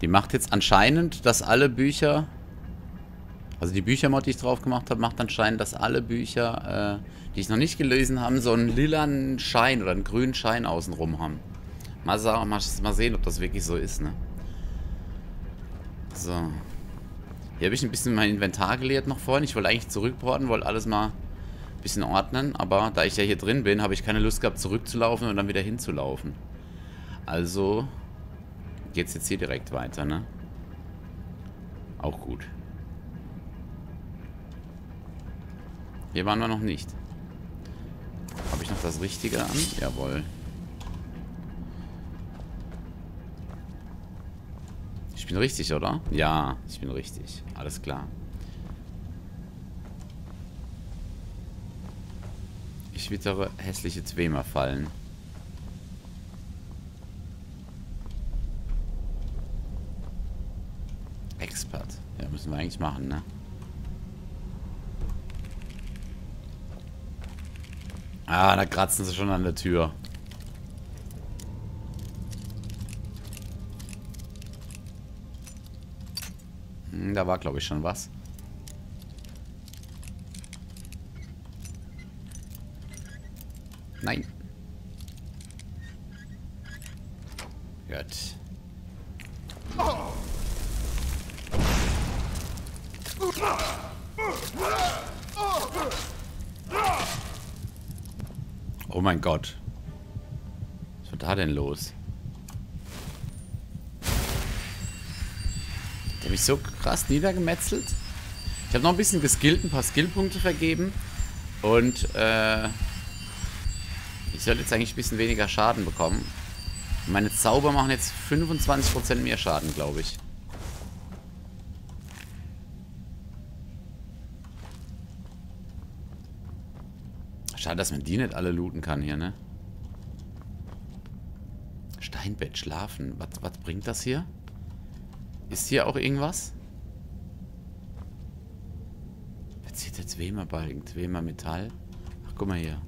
Die macht jetzt anscheinend, dass alle Bücher... Also die Büchermod, die ich drauf gemacht habe, macht anscheinend, dass alle Bücher, äh, die ich noch nicht gelesen habe, so einen lilanen Schein oder einen grünen Schein außenrum haben. Mal, mal, mal sehen, ob das wirklich so ist, ne? So. Hier habe ich ein bisschen mein Inventar geleert noch vorhin. Ich wollte eigentlich zurückporten, wollte alles mal ein bisschen ordnen. Aber da ich ja hier drin bin, habe ich keine Lust gehabt, zurückzulaufen und dann wieder hinzulaufen. Also geht es jetzt hier direkt weiter, ne? Auch gut. Hier waren wir noch nicht. Habe ich noch das Richtige an? Jawohl. Ich bin richtig, oder? Ja, ich bin richtig. Alles klar. Ich wittere hässliche Zwemer fallen. Expert. Ja, müssen wir eigentlich machen, ne? Ah, da kratzen sie schon an der Tür. Hm, da war, glaube ich, schon was. Nein. Gut. Oh mein Gott. Was war da denn los? Der mich so krass niedergemetzelt. Ich habe noch ein bisschen geskillt, ein paar Skillpunkte vergeben. Und, äh... Ich soll jetzt eigentlich ein bisschen weniger Schaden bekommen. Meine Zauber machen jetzt 25% mehr Schaden, glaube ich. Schade, dass man die nicht alle looten kann hier, ne? Steinbett, schlafen. Was, was bringt das hier? Ist hier auch irgendwas? Verzieht jetzt Balken, Wemer Metall. Ach, guck mal hier.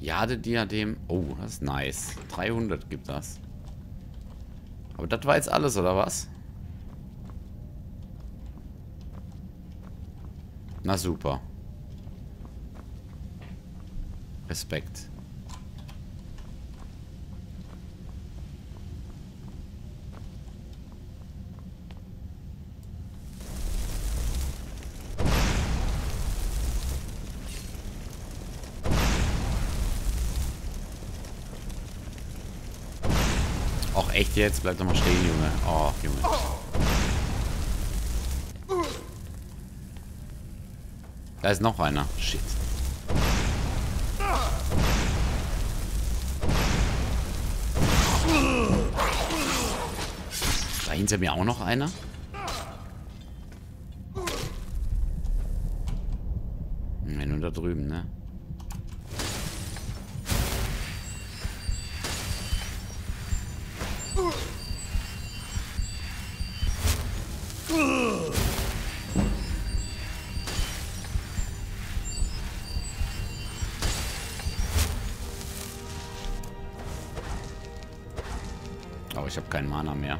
Jade-Diadem. Oh, das ist nice. 300 gibt das. Aber das war jetzt alles, oder was? Na super. Respekt. echt jetzt? Bleib doch mal stehen, Junge. Oh, Junge. Da ist noch einer. Shit. Da hinter mir auch noch einer. Hm, nur da drüben, ne? Ich habe keinen Mana mehr.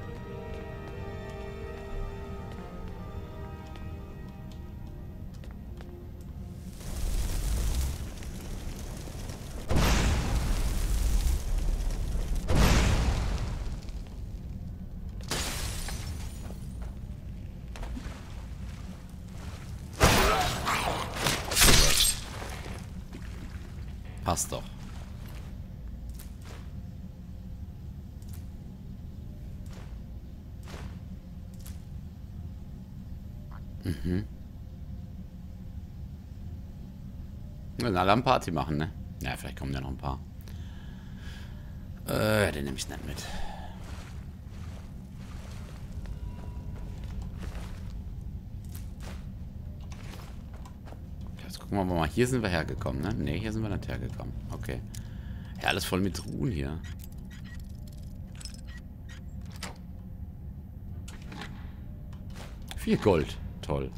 Passt doch. wir eine Alarmparty machen, ne? Ja, vielleicht kommen ja noch ein paar. Äh, den nehme ich nicht mit. Jetzt gucken wir mal. Hier sind wir hergekommen, ne? Ne, hier sind wir nicht hergekommen. Okay. Ja, alles voll mit Ruhen hier. Viel Gold. Toll.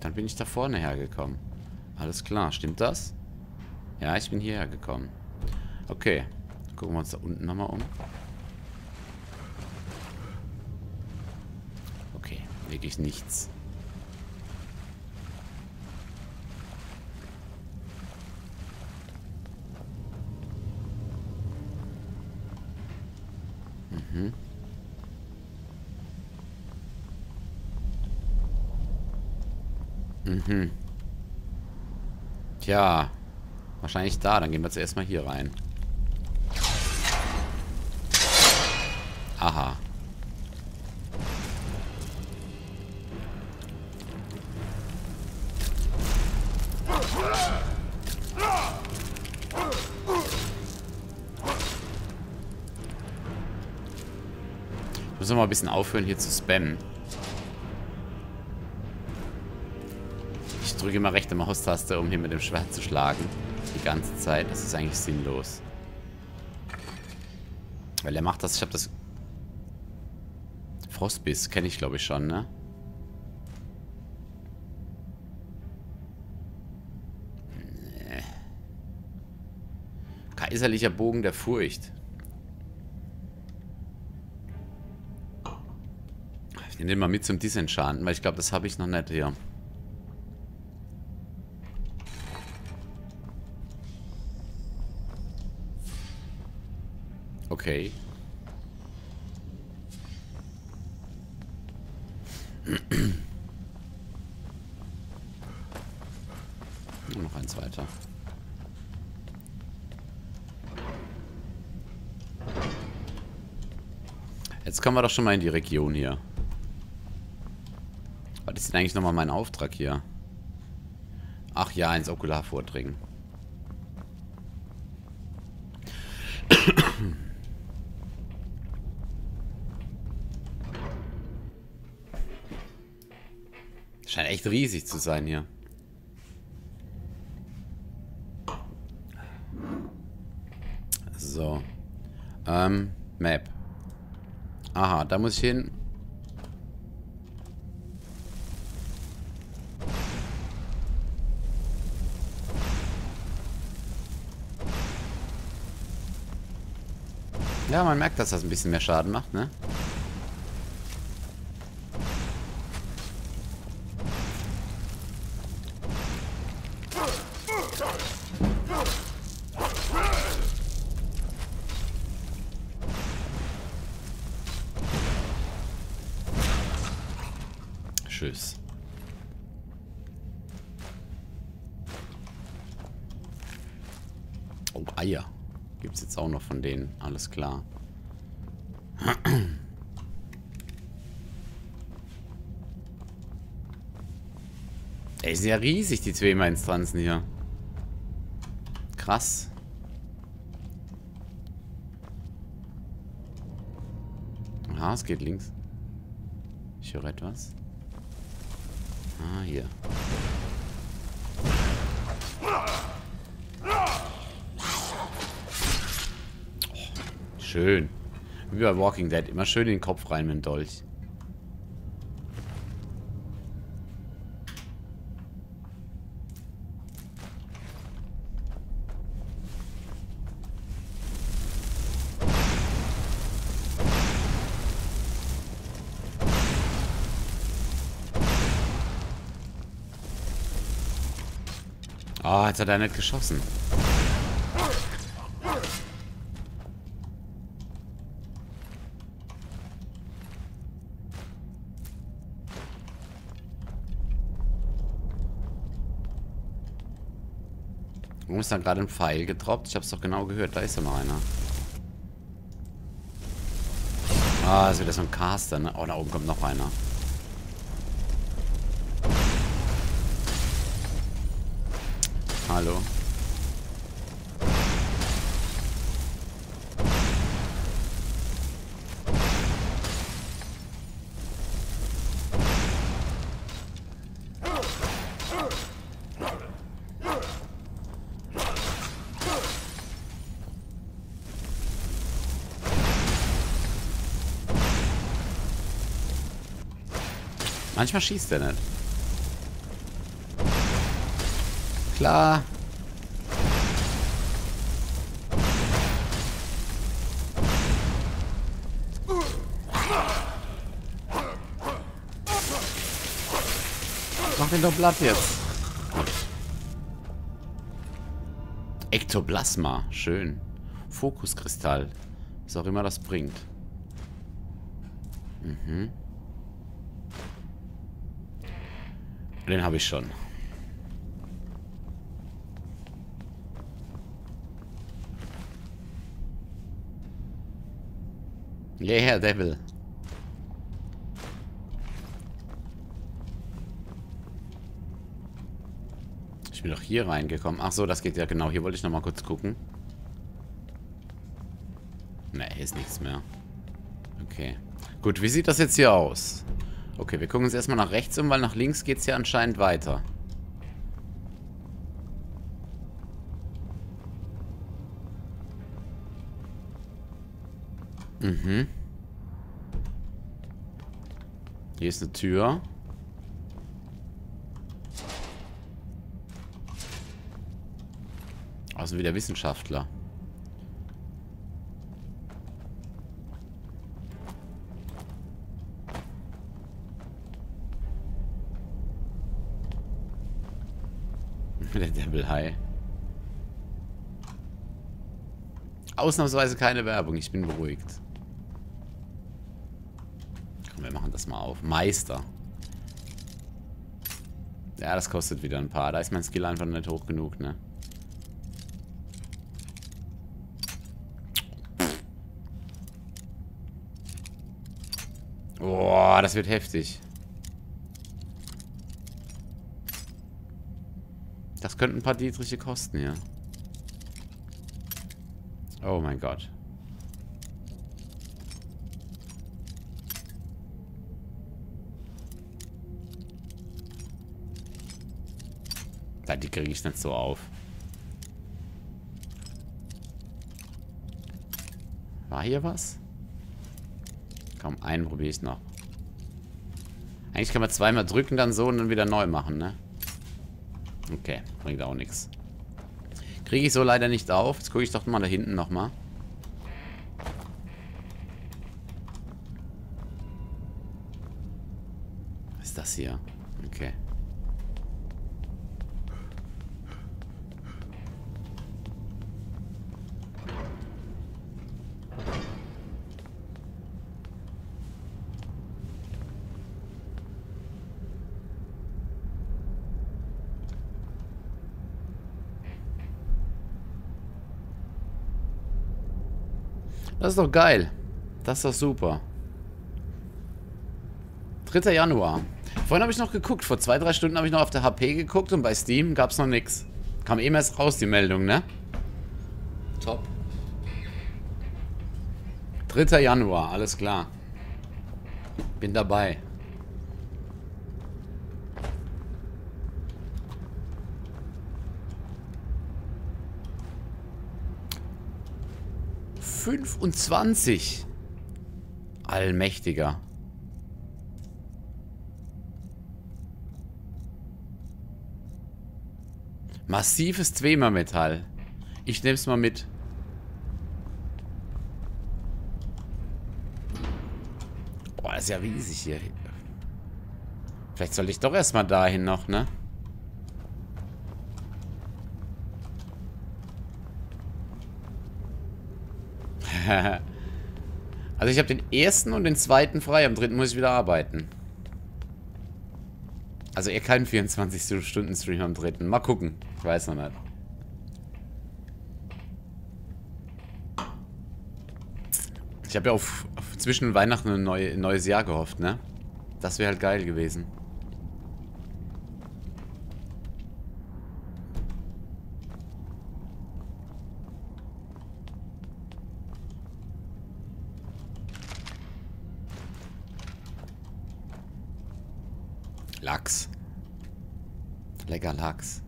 Dann bin ich da vorne hergekommen. Alles klar, stimmt das? Ja, ich bin hierher gekommen. Okay. Gucken wir uns da unten nochmal um. Okay, wirklich nichts. Mhm. Mhm. Tja. Wahrscheinlich da. Dann gehen wir zuerst mal hier rein. Aha. Müssen wir mal ein bisschen aufhören, hier zu spammen. Drücke immer rechte Maustaste, um hier mit dem Schwert zu schlagen. Die ganze Zeit. Das ist eigentlich sinnlos. Weil er macht das, ich habe das... Frostbiss kenne ich, glaube ich, schon, ne? Nee. Kaiserlicher Bogen der Furcht. Ich nehme den mal mit zum Disenchanten, weil ich glaube, das habe ich noch nicht hier. Okay. noch eins weiter. Jetzt kommen wir doch schon mal in die Region hier. Was ist denn eigentlich nochmal mein Auftrag hier? Ach ja, ins Okular vordringen. Echt riesig zu sein hier. So. Ähm, Map. Aha, da muss ich hin. Ja, man merkt, dass das ein bisschen mehr Schaden macht, ne? Oh, Eier. Gibt es jetzt auch noch von denen. Alles klar. Ey, sind ja riesig, die zwei Instanzen hier. Krass. Aha, es geht links. Ich höre etwas. Ah, hier. Schön. Wie bei Walking Dead. Immer schön in den Kopf rein mit dem Dolch. Ah, oh, jetzt hat er nicht geschossen. Da gerade ein Pfeil gedroppt? Ich habe es doch genau gehört. Da ist ja noch einer. Ah, ist wieder so ein Caster, ne? Oh, da oben kommt noch einer. Hallo. Manchmal schießt er nicht. Klar. Mach den doch Blatt jetzt. Ektoplasma. Schön. Fokuskristall. Was auch immer das bringt. Mhm. Den habe ich schon. Yeah, Devil. Ich bin doch hier reingekommen. Ach so, das geht ja genau. Hier wollte ich nochmal kurz gucken. Ne, hier ist nichts mehr. Okay. Gut, wie sieht das jetzt hier aus? Okay, wir gucken uns erstmal nach rechts um, weil nach links geht es ja anscheinend weiter. Mhm. Hier ist eine Tür. Also wieder Wissenschaftler. Der Devil High. Ausnahmsweise keine Werbung, ich bin beruhigt. Komm, wir machen das mal auf. Meister. Ja, das kostet wieder ein paar. Da ist mein Skill einfach nicht hoch genug, ne? Boah, das wird heftig. Das könnten ein paar Dietriche kosten, ja. Oh mein Gott. Die kriege ich nicht so auf. War hier was? Komm, einen probiere ich noch. Eigentlich kann man zweimal drücken, dann so und dann wieder neu machen, ne? Okay, bringt auch nichts. Kriege ich so leider nicht auf. Jetzt gucke ich doch mal da hinten nochmal. Was ist das hier? Okay. Das ist doch geil. Das ist doch super. 3. Januar. Vorhin habe ich noch geguckt. Vor zwei, drei Stunden habe ich noch auf der HP geguckt und bei Steam gab es noch nichts. Kam eben erst raus, die Meldung, ne? Top. 3. Januar, alles klar. Bin dabei. 25. Allmächtiger. Massives Zwemer-Metall. Ich nehme es mal mit. Boah, das ist ja riesig hier. Vielleicht soll ich doch erstmal dahin noch, ne? also ich habe den ersten und den zweiten frei. Am dritten muss ich wieder arbeiten. Also eher keinen 24-Stunden-Stream am dritten. Mal gucken. Ich weiß noch nicht. Ich habe ja auf, auf, zwischen Weihnachten neue, ein neues Jahr gehofft, ne? Das wäre halt geil gewesen. Lachs.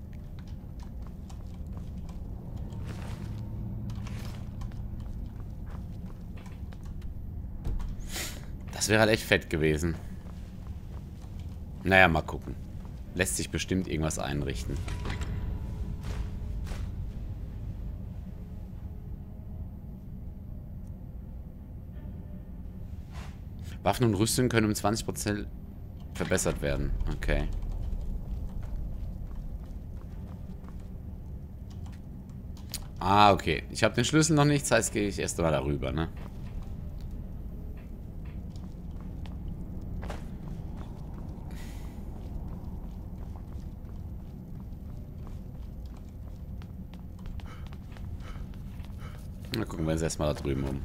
Das wäre halt echt fett gewesen. Naja, mal gucken. Lässt sich bestimmt irgendwas einrichten. Waffen und Rüstung können um 20% verbessert werden. Okay. Ah, okay. Ich habe den Schlüssel noch nicht, das heißt, gehe ich erst mal darüber, ne? Na, gucken wir uns erstmal da drüben um.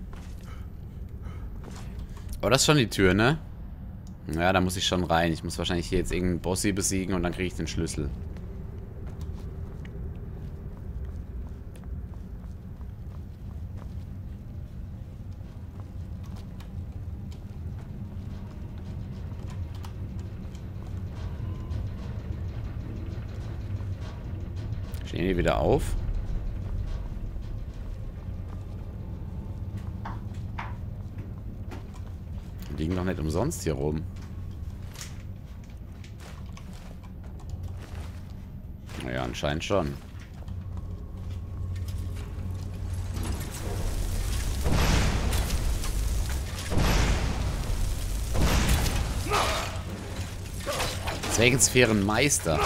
Aber das ist schon die Tür, ne? Ja, da muss ich schon rein. Ich muss wahrscheinlich hier jetzt irgendeinen Bossi besiegen und dann kriege ich den Schlüssel. Wieder auf? Die liegen doch nicht umsonst hier rum. Naja, anscheinend schon. Meister.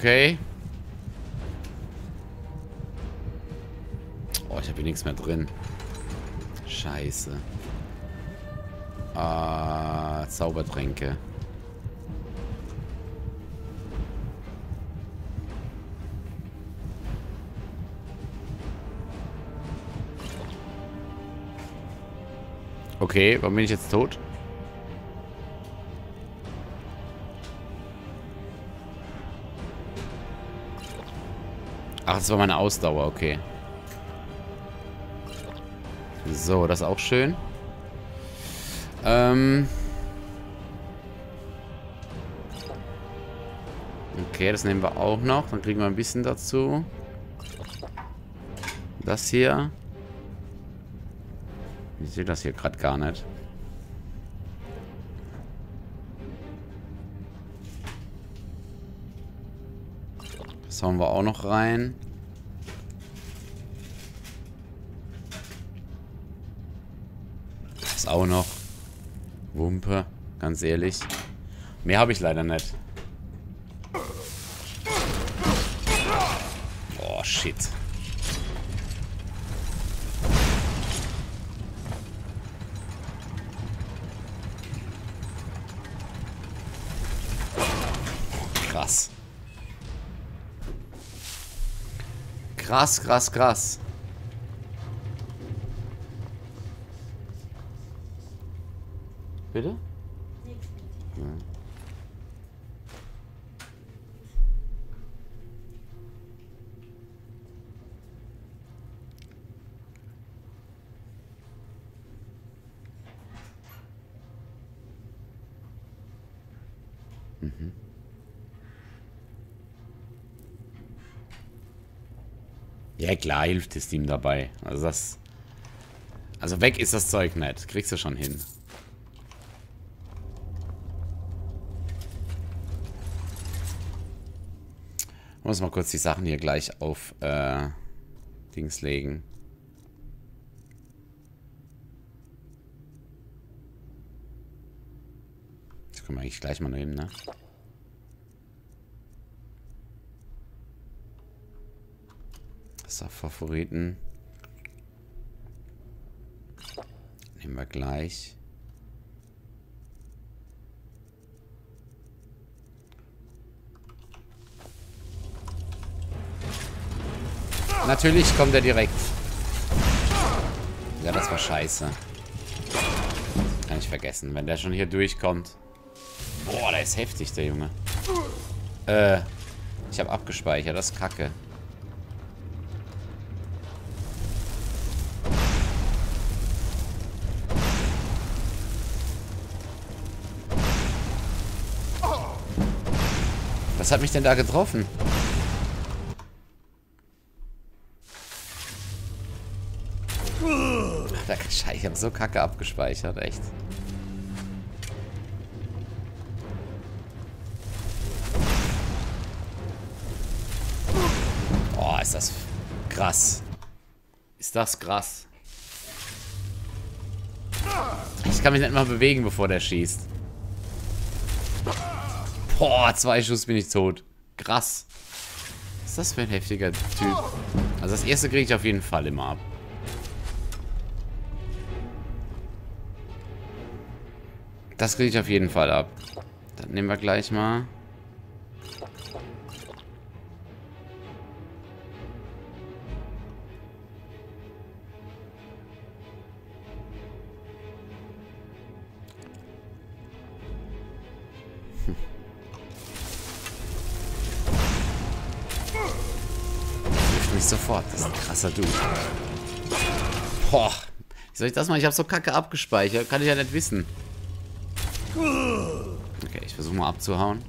Okay. Oh, ich habe hier nichts mehr drin. Scheiße. Ah, Zaubertränke. Okay, warum bin ich jetzt tot? Ach, das war meine Ausdauer, okay. So, das ist auch schön. Ähm. Okay, das nehmen wir auch noch. Dann kriegen wir ein bisschen dazu. Das hier. Ich sehe das hier gerade gar nicht. Hauen wir auch noch rein. Das auch noch. Wumpe, ganz ehrlich. Mehr habe ich leider nicht. Oh, shit. Krass, krass, krass. Bitte? Ja, klar hilft es ihm dabei. Also das... Also weg ist das Zeug nicht. Kriegst du schon hin. muss mal kurz die Sachen hier gleich auf äh, Dings legen. Das können wir eigentlich gleich mal nehmen, ne? Das ist Favoriten. Nehmen wir gleich. Natürlich kommt er direkt. Ja, das war scheiße. Kann ich vergessen, wenn der schon hier durchkommt. Boah, der ist heftig, der Junge. Äh, ich habe abgespeichert, das ist kacke. Was hat mich denn da getroffen? Scheiße, ich habe so kacke abgespeichert, echt. Oh, ist das krass. Ist das krass. Ich kann mich nicht mal bewegen, bevor der schießt. Boah, zwei Schuss bin ich tot. Krass. Was ist das für ein heftiger Typ? Also das erste kriege ich auf jeden Fall immer ab. Das kriege ich auf jeden Fall ab. Dann nehmen wir gleich mal. Mich sofort. Das ist ein krasser Dude. Boah. Wie soll ich das machen? Ich habe so kacke abgespeichert. Kann ich ja nicht wissen. Okay, ich versuche mal abzuhauen.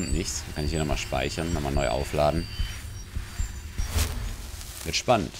Kommt nicht. Dann kann ich hier nochmal speichern, nochmal neu aufladen. Wird spannend.